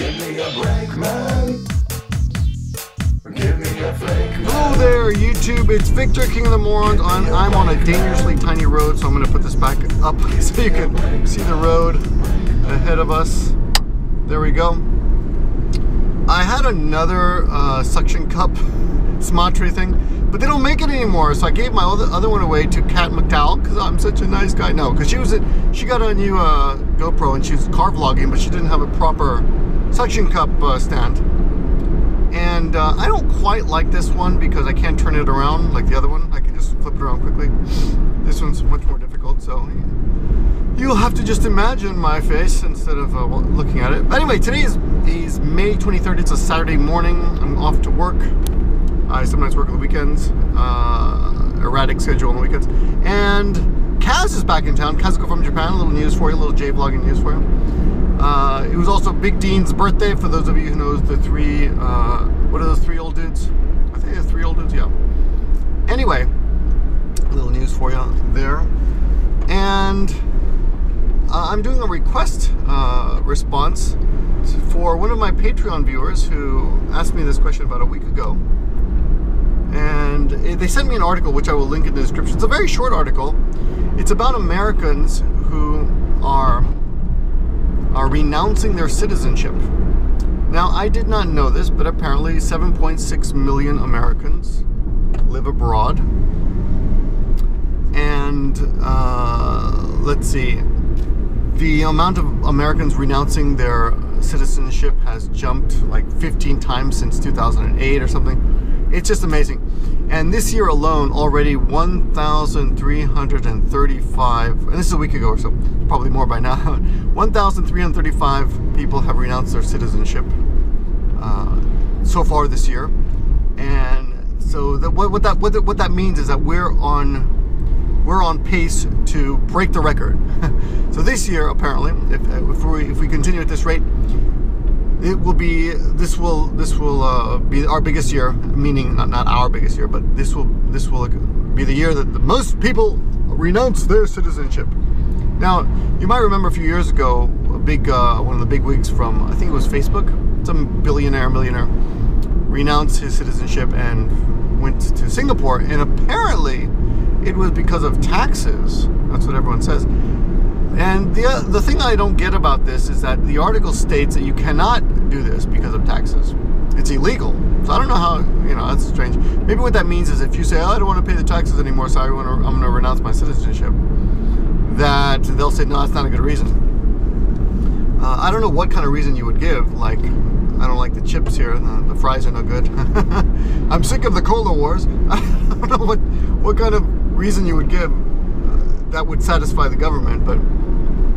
Give me a break, man. Give me a break, Hello there, YouTube. It's Victor, King of the Morons. On, I'm on a dangerously tiny road, so I'm going to put this back up so you can see the road ahead of us. There we go. I had another uh, suction cup Smatree thing, but they don't make it anymore. So I gave my other, other one away to Kat McDowell because I'm such a nice guy. No, because she was at, she got a new uh, GoPro and she was car vlogging, but she didn't have a proper suction cup uh, stand. And uh, I don't quite like this one because I can't turn it around like the other one. I can just flip it around quickly. This one's much more difficult, so you'll have to just imagine my face instead of uh, looking at it. But anyway, today is, is May 23rd. It's a Saturday morning. I'm off to work. I sometimes work on the weekends. Uh, erratic schedule on the weekends. And Kaz is back in town. Kazuko from Japan. A little news for you. A little J vlogging news for you. Uh, it was also Big Dean's birthday. For those of you who knows the three, uh, what are those three old dudes? I think they're three old dudes. Yeah. Anyway, little news for you there. And uh, I'm doing a request uh, response for one of my Patreon viewers who asked me this question about a week ago. And they sent me an article, which I will link in the description. It's a very short article. It's about Americans who are are renouncing their citizenship. Now, I did not know this, but apparently 7.6 million Americans live abroad. And uh, let's see, the amount of Americans renouncing their citizenship has jumped like 15 times since 2008 or something. It's just amazing. And this year alone, already 1,335, and this is a week ago or so, probably more by now, 1,335 people have renounced their citizenship uh, so far this year. And so that, what, what, that, what, what that means is that we're on we're on pace to break the record. so this year, apparently, if, if, we, if we continue at this rate, it will be this will this will uh, be our biggest year meaning not, not our biggest year but this will this will be the year that the most people renounce their citizenship. Now you might remember a few years ago a big uh, one of the big wigs from i think it was facebook some billionaire millionaire renounced his citizenship and went to singapore. And apparently it was because of taxes. That's what everyone says and the, uh, the thing I don't get about this is that the article states that you cannot do this because of taxes. It's illegal. So I don't know how, you know, that's strange. Maybe what that means is if you say, oh, I don't want to pay the taxes anymore, so I I'm going to renounce my citizenship, that they'll say, no, that's not a good reason. Uh, I don't know what kind of reason you would give, like, I don't like the chips here, the, the fries are no good. I'm sick of the cola wars. I don't know what, what kind of reason you would give that would satisfy the government, but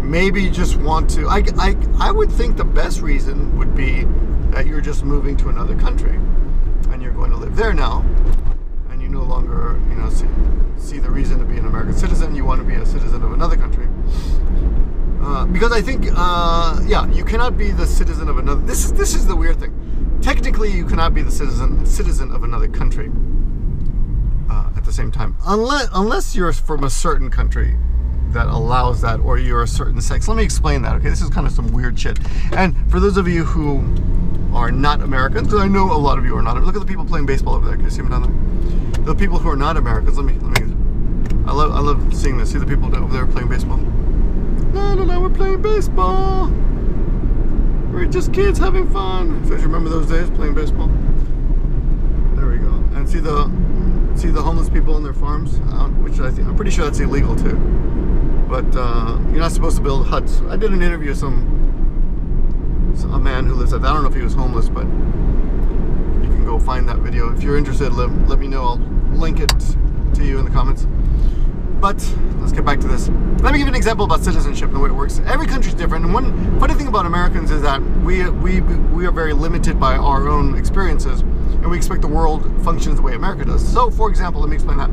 maybe you just want to. I, I, I would think the best reason would be that you're just moving to another country and you're going to live there now and you no longer, you know, see, see the reason to be an American citizen. You want to be a citizen of another country. Uh, because I think, uh, yeah, you cannot be the citizen of another. This is this is the weird thing. Technically, you cannot be the citizen citizen of another country at the same time, unless unless you're from a certain country that allows that, or you're a certain sex. Let me explain that. Okay, this is kind of some weird shit. And for those of you who are not Americans, because I know a lot of you are not. Look at the people playing baseball over there. Can you see them down there? The people who are not Americans. Let me let me. I love I love seeing this. See the people over there playing baseball. No, no, no, we're playing baseball. We're just kids having fun. So you remember those days playing baseball? There we go. And see the see the homeless people on their farms, uh, which I think I'm pretty sure that's illegal too. But uh, you're not supposed to build huts. I did an interview with some a man who lives there. I don't know if he was homeless, but you can go find that video if you're interested. Let, let me know. I'll link it to you in the comments. But let's get back to this. Let me give you an example about citizenship and the way it works. Every country's different, and one funny thing about Americans is that we we we are very limited by our own experiences, and we expect the world functions the way America does. So, for example, let me explain that.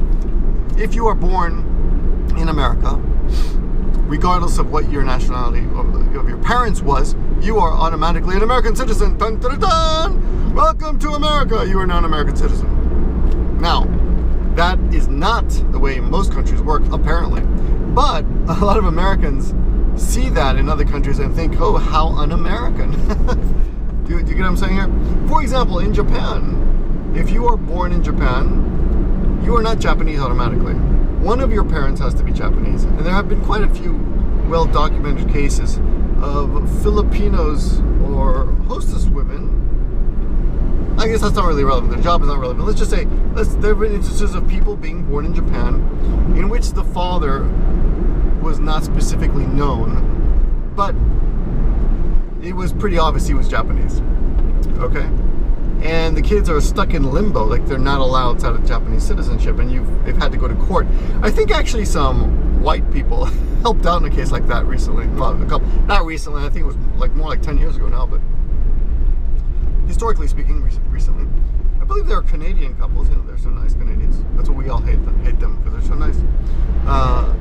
If you are born in America, regardless of what your nationality of your parents was, you are automatically an American citizen. Dun, dun, dun, Welcome to America. You are now an American citizen. Now, that is not the way most countries work, apparently. But a lot of Americans see that in other countries and think, oh, how un American. Do you, you get what I'm saying here? For example, in Japan, if you are born in Japan, you are not Japanese automatically. One of your parents has to be Japanese, and there have been quite a few well documented cases of Filipinos or hostess women. I guess that's not really relevant. Their job is not relevant. Let's just say let's, there have been instances of people being born in Japan in which the father was not specifically known, but it was pretty obvious he was Japanese. Okay? And the kids are stuck in limbo, like they're not allowed to of Japanese citizenship, and you've they've had to go to court. I think actually some white people helped out in a case like that recently. Well, a couple, not recently. I think it was like more like ten years ago now, but historically speaking, recently. I believe there are Canadian couples. You know, they're so nice Canadians. That's what we all hate them. Hate them because they're so nice. Uh,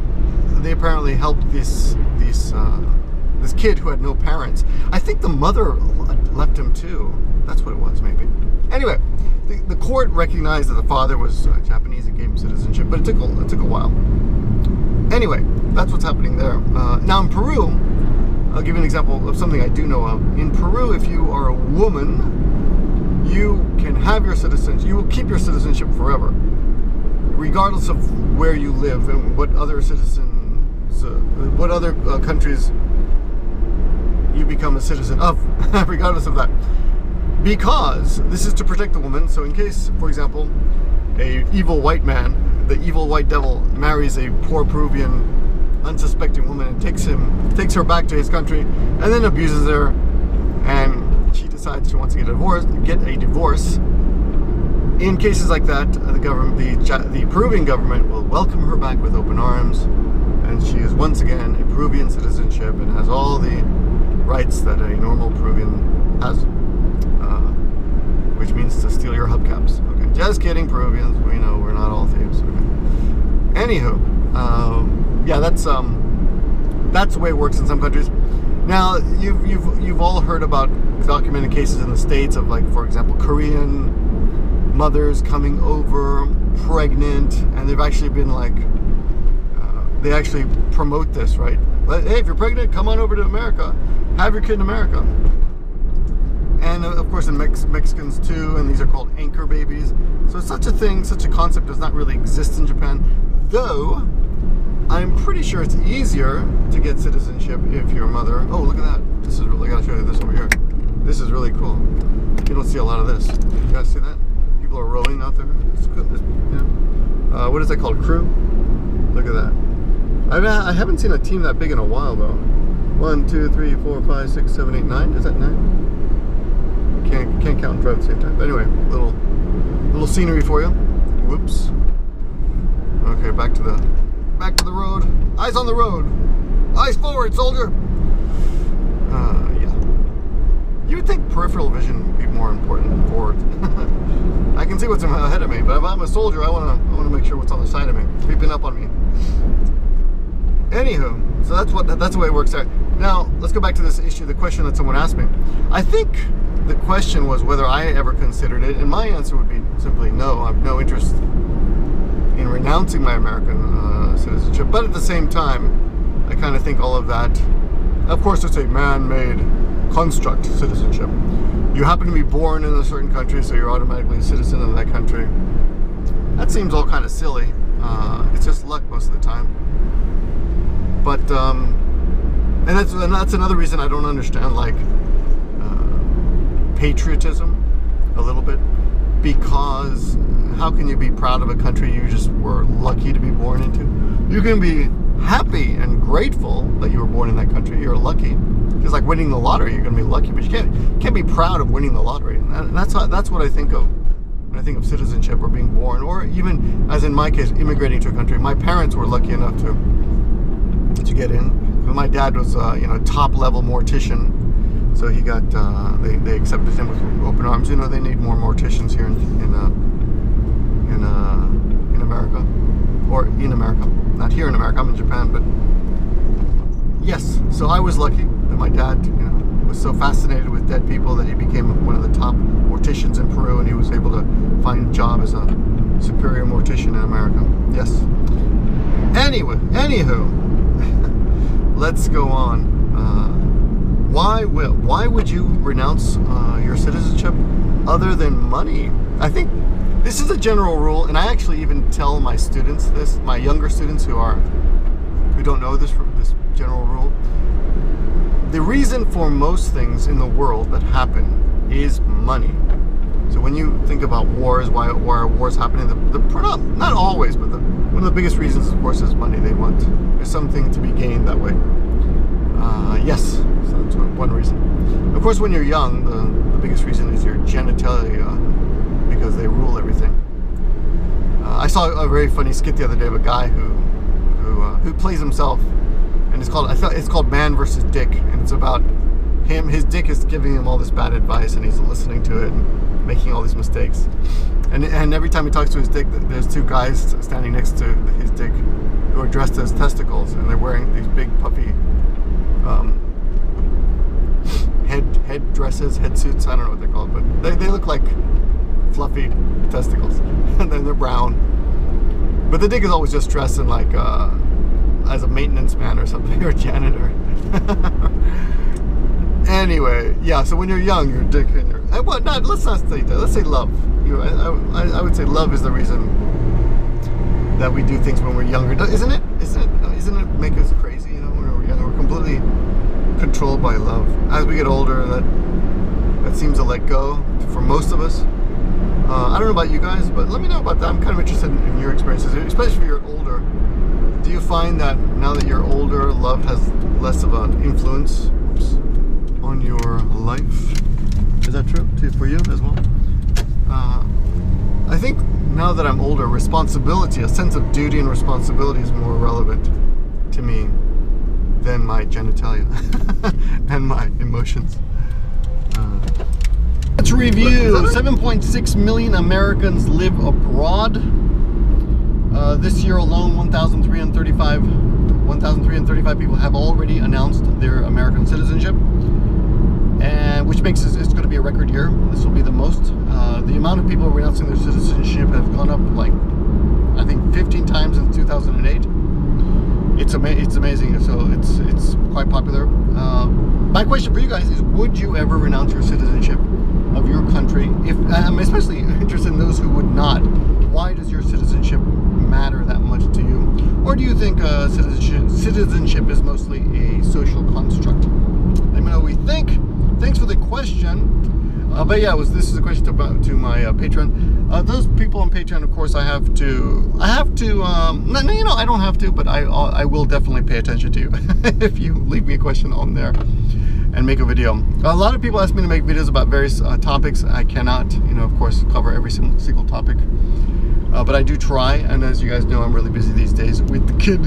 they apparently helped this this uh, this kid who had no parents. I think the mother left him too. That's what it was, maybe. Anyway, the, the court recognized that the father was uh, Japanese and gave him citizenship, but it took a, it took a while. Anyway, that's what's happening there. Uh, now in Peru, I'll give you an example of something I do know of. In Peru, if you are a woman, you can have your citizenship. You will keep your citizenship forever, regardless of where you live and what other citizens, uh, what other uh, countries you become a citizen of, regardless of that. Because this is to protect the woman. So in case, for example, a evil white man, the evil white devil, marries a poor Peruvian unsuspecting woman and takes him takes her back to his country and then abuses her and she decides she wants to get a divorce get a divorce in cases like that the government the the Peruvian government will welcome her back with open arms and she is once again a Peruvian citizenship and has all the rights that a normal Peruvian has uh, which means to steal your hubcaps okay? Just kidding Peruvians. We know we're not all thieves okay? Anywho um, yeah that's um that's the way it works in some countries. Now you've you've you've all heard about documented cases in the states of like for example Korean mothers coming over pregnant and they've actually been like uh, they actually promote this right? Hey if you're pregnant come on over to America have your kid in America and uh, of course in Mex- Mexicans too and these are called anchor babies so such a thing such a concept does not really exist in Japan though I'm pretty sure it's easier to get citizenship if your mother. Oh, look at that! This is really. I gotta show you this over here. This is really cool. You don't see a lot of this. You guys see that? People are rowing out there. It's good. It's, know. uh, what is that called? Crew. Look at that. I've, I haven't seen a team that big in a while though. One, two, three, four, five, six, seven, eight, nine. Is that nine? Can't can't count and drive at the same time. But anyway, little little scenery for you. Whoops. Okay, back to the back to the road. Eyes on the road. Eyes forward, soldier. Uh, yeah. You would think peripheral vision would be more important than forward. I can see what's ahead of me, but if I'm a soldier, I wanna I wanna make sure what's on the side of me, creeping up on me. Anywho, so that's what that's the way it works there. Now let's go back to this issue, the question that someone asked me. I think the question was whether I ever considered it, and my answer would be simply no. I have no interest in renouncing my American uh, citizenship, but at the same time, I kind of think all of that. Of course, it's a man-made construct citizenship. You happen to be born in a certain country, so you're automatically a citizen of that country. That seems all kind of silly. Uh, it's just luck most of the time. But um, and that's and that's another reason I don't understand like uh, patriotism a little bit because how can you be proud of a country you just were lucky to be born into? You can be happy and grateful that you were born in that country. You're lucky. It's like winning the lottery, you're going to be lucky, but you can't can't be proud of winning the lottery. And that's how, that's what I think of when I think of citizenship or being born, or even as in my case, immigrating to a country. My parents were lucky enough to to get in. My dad was, uh, you know, top level mortician, so he got uh, they, they accepted him with open arms. You know, they need more morticians here in in uh, in, uh, in America, or in America, not here in America. I'm in Japan, but yes. So I was lucky that my dad, you know, was so fascinated with dead people that he became one of the top morticians in Peru, and he was able to find a job as a superior mortician in America. Yes. Anyway, anywho, let's go on. Uh, why will why would you renounce uh, your citizenship other than money? I think this is a general rule, and I actually even tell my students this, my younger students who are who don't know this this general rule. The reason for most things in the world that happen is money. Think about wars, why, why are wars happening? The, the not, not always, but the, one of the biggest reasons, of course, is money. They want there's something to be gained that way. Uh, yes, so that's one reason. Of course, when you're young, the, the biggest reason is your genitalia because they rule everything. Uh, I saw a very funny skit the other day of a guy who who uh, who plays himself, and it's called I thought it's called Man versus Dick, and it's about him. His dick is giving him all this bad advice, and he's listening to it and making all these mistakes. And and every time he talks to his dick, there's two guys standing next to his dick who are dressed as testicles, and they're wearing these big puffy. Um, head head dresses, head suits. I don't know what they're called, but they, they look like fluffy testicles, and then they're brown. But the dick is always just dressed in like uh, as a maintenance man or something or janitor. anyway, yeah. So when you're young, your dick and your uh, well, not let's not say that. Let's say love. You, I, I, I would say love is the reason that we do things when we're younger, isn't it? Isn't it? Isn't it make us crazy? You know, when we're younger, we're completely controlled by love. As we get older, that that seems to let go for most of us. Uh, I don't know about you guys, but let me know about that. I'm kind of interested in, in your experiences, especially if you're older. Do you find that now that you're older, love has less of an influence on your life? Is that true to, for you as well? Uh, I think now that I'm older, responsibility, a sense of duty and responsibility is more relevant to me than my genitalia and my emotions. Uh, let's review 7.6 million Americans live abroad. Uh, this year alone, 1,335 1,335 people have already announced their American citizenship, and which makes it, it's going to be a record year. This will be the most. Uh, the amount of people renouncing their citizenship have gone up like I think 15 times in 2008 it's ama- it's amazing. So it's it's quite popular. Uh, my question for you guys is: Would you ever renounce your citizenship of your country? If I'm especially interested in those who would not. Why does your citizenship matter that much to you? Or do you think uh, citizenship citizenship is mostly a social construct? Let me know what you think. Thanks for the question. Uh, but yeah, was this is a question to, to my uh, Patreon. Uh, those people on Patreon, of course, I have to. I have to. Um, no, no, you know, I don't have to, but I I will definitely pay attention to you if you leave me a question on there and make a video. A lot of people ask me to make videos about various uh, topics. I cannot, you know, of course, cover every single, single topic. Uh, but I do try, and as you guys know, I'm really busy these days with the kid.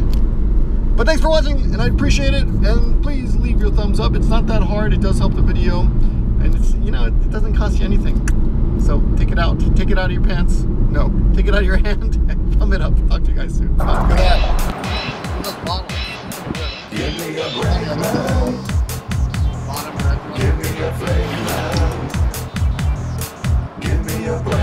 But thanks for watching, and I appreciate it. And please leave your thumbs up. It's not that hard. It does help the video. And it's, you know, it doesn't cost you anything. So take it out. Take it out of your pants. No, take it out of your hand and thumb it up. Talk to you guys soon. Talk Give me a break now. Give me a break.